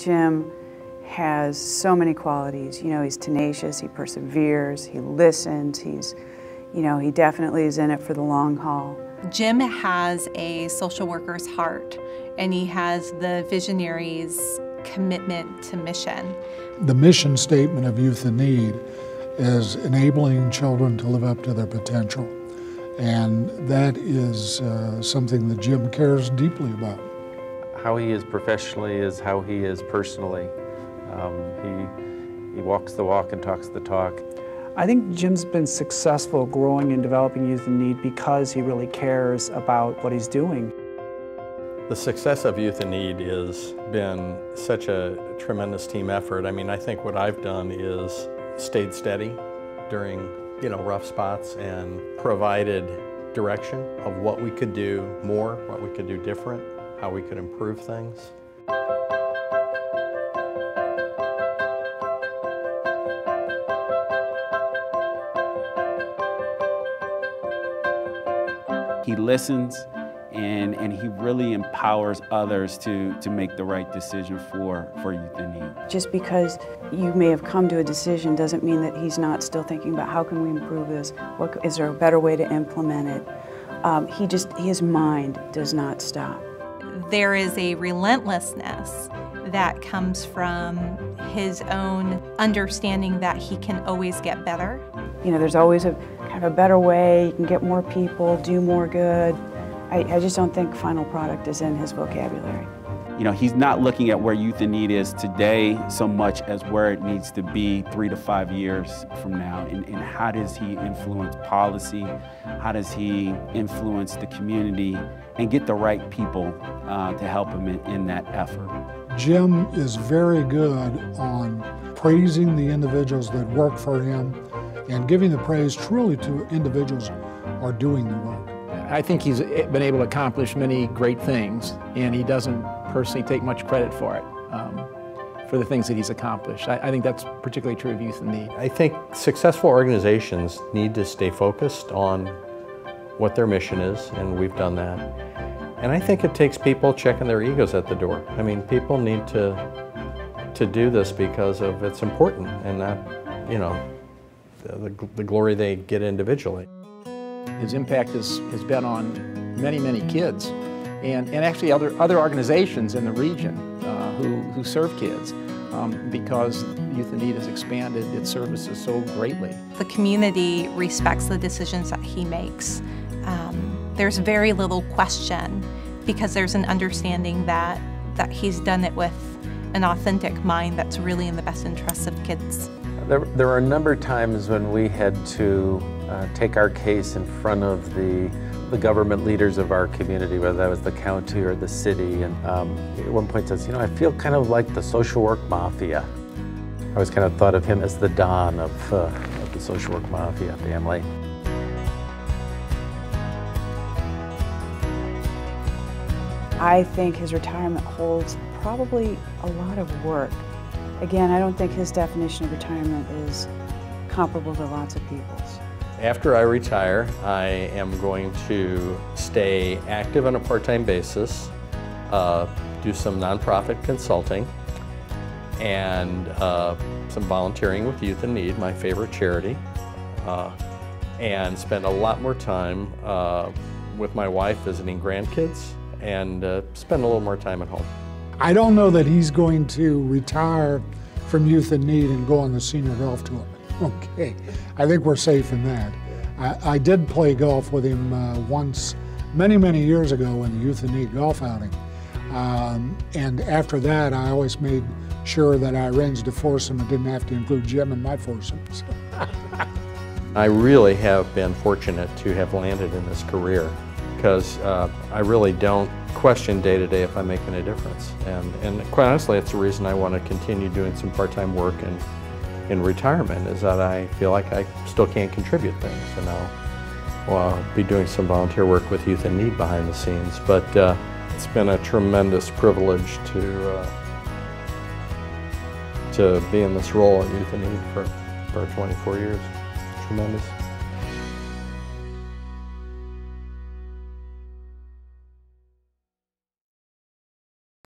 Jim has so many qualities. You know, he's tenacious, he perseveres, he listens, he's, you know, he definitely is in it for the long haul. Jim has a social worker's heart and he has the visionary's commitment to mission. The mission statement of Youth in Need is enabling children to live up to their potential. And that is uh, something that Jim cares deeply about. How he is professionally is how he is personally. Um, he, he walks the walk and talks the talk. I think Jim's been successful growing and developing Youth in Need because he really cares about what he's doing. The success of Youth in Need has been such a tremendous team effort. I mean, I think what I've done is stayed steady during, you know, rough spots and provided direction of what we could do more, what we could do different, how we could improve things. He listens and, and he really empowers others to, to make the right decision for, for youth in need. Just because you may have come to a decision doesn't mean that he's not still thinking about how can we improve this, what, is there a better way to implement it. Um, he just, his mind does not stop. There is a relentlessness that comes from his own understanding that he can always get better. You know, there's always a kind of a better way, you can get more people, do more good. I, I just don't think final product is in his vocabulary. You know, he's not looking at where youth in need is today so much as where it needs to be three to five years from now. And, and how does he influence policy? How does he influence the community and get the right people uh, to help him in, in that effort? Jim is very good on praising the individuals that work for him and giving the praise truly to individuals who are doing the work. I think he's been able to accomplish many great things, and he doesn't personally take much credit for it, um, for the things that he's accomplished. I, I, think that's particularly true of Youth in Need. I think successful organizations need to stay focused on what their mission is, and we've done that. And I think it takes people checking their egos at the door. I mean, people need to to do this because of it's important and not, you know, the, the glory they get individually. His impact has, has been on many, many kids and, and actually other, other organizations in the region uh, who, who serve kids um, because Youth in Need has expanded its services so greatly. The community respects the decisions that he makes. Um, there's very little question because there's an understanding that, that he's done it with an authentic mind that's really in the best interests of kids. There, there were a number of times when we had to uh, take our case in front of the, the government leaders of our community, whether that was the county or the city. And um, at one point says, you know, I feel kind of like the social work mafia. I always kind of thought of him as the Don of, uh, of the social work mafia family. I think his retirement holds probably a lot of work. Again, I don't think his definition of retirement is comparable to lots of people's. After I retire, I am going to stay active on a part-time basis, uh, do some nonprofit consulting, and uh, some volunteering with Youth in Need, my favorite charity, uh, and spend a lot more time uh, with my wife visiting grandkids and uh, spend a little more time at home. I don't know that he's going to retire from Youth in Need and go on the senior golf tour. Okay, I think we're safe in that. I, I did play golf with him uh, once, many, many years ago in the Youth in Need golf outing. Um, and after that, I always made sure that I arranged a foursome and didn't have to include Jim in my foursomes. I really have been fortunate to have landed in this career because uh, I really don't question day to day if I'm making a difference. And, and quite honestly, it's the reason I want to continue doing some part-time work and in retirement is that I feel like I still can't contribute things. And I'll, well, I'll be doing some volunteer work with Youth in Need behind the scenes. But uh, it's been a tremendous privilege to, uh, to be in this role at Youth in Need for, for 24 years. Tremendous.